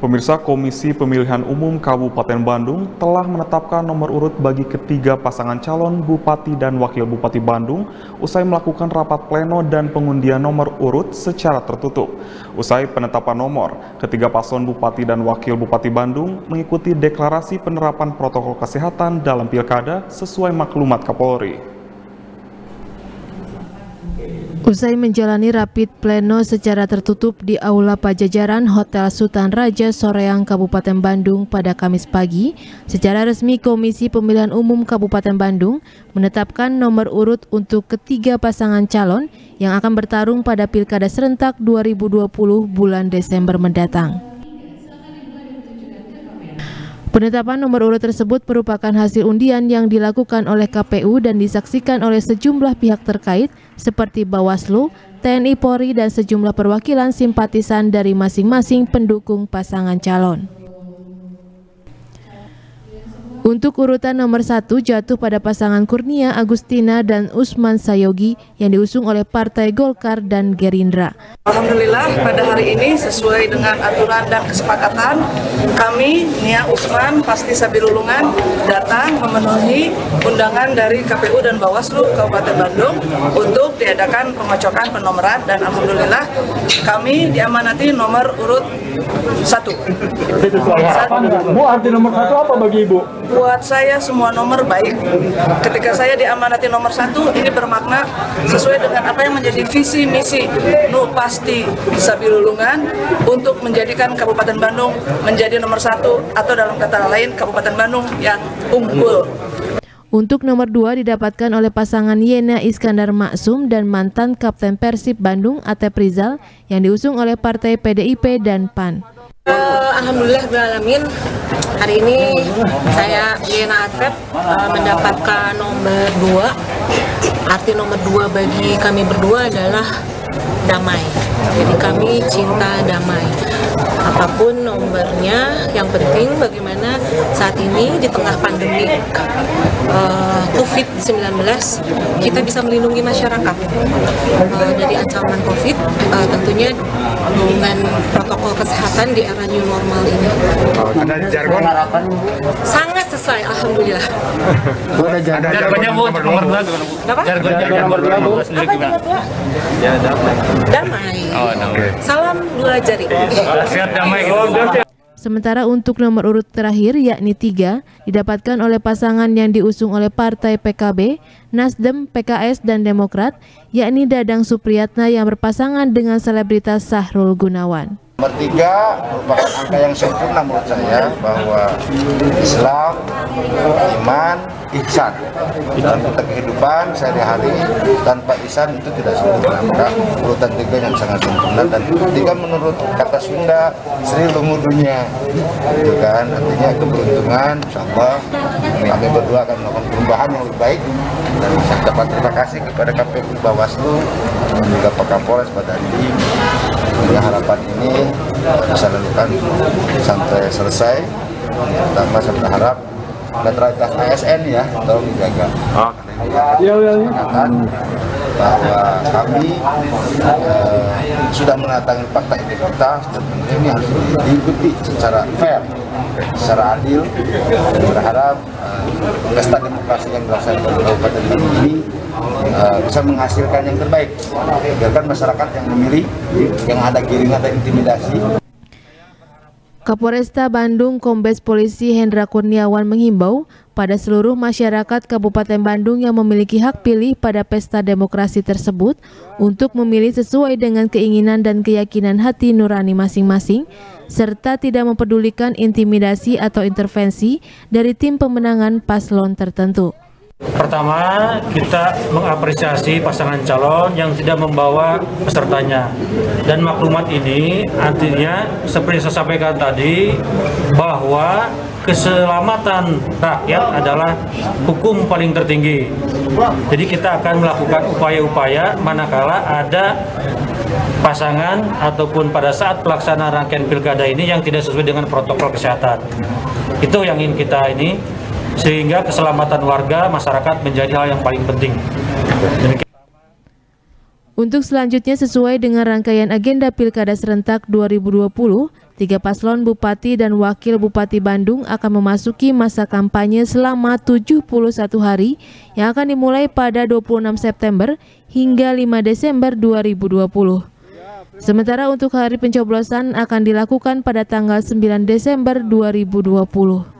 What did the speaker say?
Pemirsa Komisi Pemilihan Umum Kabupaten Bandung telah menetapkan nomor urut bagi ketiga pasangan calon Bupati dan Wakil Bupati Bandung usai melakukan rapat pleno dan pengundian nomor urut secara tertutup. Usai penetapan nomor, ketiga paslon Bupati dan Wakil Bupati Bandung mengikuti deklarasi penerapan protokol kesehatan dalam pilkada sesuai maklumat Kapolri. Usai menjalani rapid pleno secara tertutup di Aula Pajajaran Hotel Sultan Raja Soreang Kabupaten Bandung pada Kamis pagi, secara resmi Komisi Pemilihan Umum Kabupaten Bandung menetapkan nomor urut untuk ketiga pasangan calon yang akan bertarung pada Pilkada Serentak 2020 bulan Desember mendatang. Penetapan nomor urut tersebut merupakan hasil undian yang dilakukan oleh KPU dan disaksikan oleh sejumlah pihak terkait seperti Bawaslu, TNI Polri, dan sejumlah perwakilan simpatisan dari masing-masing pendukung pasangan calon. Untuk urutan nomor satu jatuh pada pasangan Kurnia Agustina dan Usman Sayogi yang diusung oleh Partai Golkar dan Gerindra. Alhamdulillah pada hari ini sesuai dengan aturan dan kesepakatan kami Nia Usman pasti Sabirulungan datang memenuhi undangan dari KPU dan Bawaslu Kabupaten Bandung untuk diadakan pengocokan penomoran dan Alhamdulillah kami diamanati nomor urut satu. Bu arti nomor satu apa bagi ibu? Buat saya semua nomor baik. Ketika saya diamanati nomor satu, ini bermakna sesuai dengan apa yang menjadi visi misi Nu Pasti Sabilulungan untuk menjadikan Kabupaten Bandung menjadi nomor satu atau dalam kata lain Kabupaten Bandung yang unggul. Untuk nomor dua didapatkan oleh pasangan Yena Iskandar Maksum dan mantan Kapten Persib Bandung Atep Rizal yang diusung oleh Partai PDIP dan PAN. Uh, Alhamdulillah beralamin hari ini saya Yena Atep uh, mendapatkan nomor dua. Arti nomor dua bagi kami berdua adalah damai. Jadi kami cinta damai. Apa pun nomornya yang penting bagaimana saat ini di tengah pandemi uh, COVID-19 kita bisa melindungi masyarakat uh, dari ancaman COVID uh, tentunya dengan protokol kesehatan di era new normal ini. Ada jargon harapan Sangat sesuai, alhamdulillah. Ada jargon. Jargonnya bu, nomor dua. Apa? Jargonnya nomor dua bu Apa gimana? juga? Ya damai. Damai. Oh damai. Salam dua jari. Siap damai. Sementara untuk nomor urut terakhir yakni tiga didapatkan oleh pasangan yang diusung oleh Partai PKB, Nasdem, PKS, dan Demokrat yakni Dadang Supriyatna yang berpasangan dengan selebritas Sahrul Gunawan. Nomor tiga merupakan angka yang sempurna menurut saya bahwa Islam, iman, ihsan. Konteks kehidupan sehari-hari tanpa ihsan itu tidak sempurna. Maka urutan tiga yang sangat sempurna. Dan tiga menurut kata Sunda Sri Lungu Dunia. Itu kan? Artinya keberuntungan insya Allah kami berdua akan melakukan perubahan yang lebih baik. Dan saya ucapkan terima kasih kepada KPU Bawaslu dan juga Pak Kapolres Pak Dandi. Sehingga harapan ini bisa dilakukan sampai selesai. Pertama saya berharap netralitas ASN ya tolong dijaga. Iya. Katakan bahwa kami eh, sudah menandatangani fakta integritas dan ini harus diikuti secara fair, secara adil dan berharap eh, pesta demokrasi yang dilaksanakan di Kabupaten Bandung ini eh, bisa menghasilkan yang terbaik. Biarkan masyarakat yang memilih, yang ada giringan dan intimidasi, Kapolresta Bandung Kombes Polisi Hendra Kurniawan menghimbau pada seluruh masyarakat Kabupaten Bandung yang memiliki hak pilih pada pesta demokrasi tersebut untuk memilih sesuai dengan keinginan dan keyakinan hati nurani masing-masing serta tidak mempedulikan intimidasi atau intervensi dari tim pemenangan paslon tertentu. Pertama, kita mengapresiasi pasangan calon yang tidak membawa pesertanya. Dan maklumat ini artinya seperti saya sampaikan tadi bahwa keselamatan rakyat adalah hukum paling tertinggi. Jadi kita akan melakukan upaya-upaya manakala ada pasangan ataupun pada saat pelaksanaan rangkaian pilkada ini yang tidak sesuai dengan protokol kesehatan. Itu yang ingin kita ini sehingga keselamatan warga masyarakat menjadi hal yang paling penting. Demikian. Untuk selanjutnya sesuai dengan rangkaian agenda Pilkada Serentak 2020, tiga paslon Bupati dan Wakil Bupati Bandung akan memasuki masa kampanye selama 71 hari yang akan dimulai pada 26 September hingga 5 Desember 2020. Sementara untuk hari pencoblosan akan dilakukan pada tanggal 9 Desember 2020.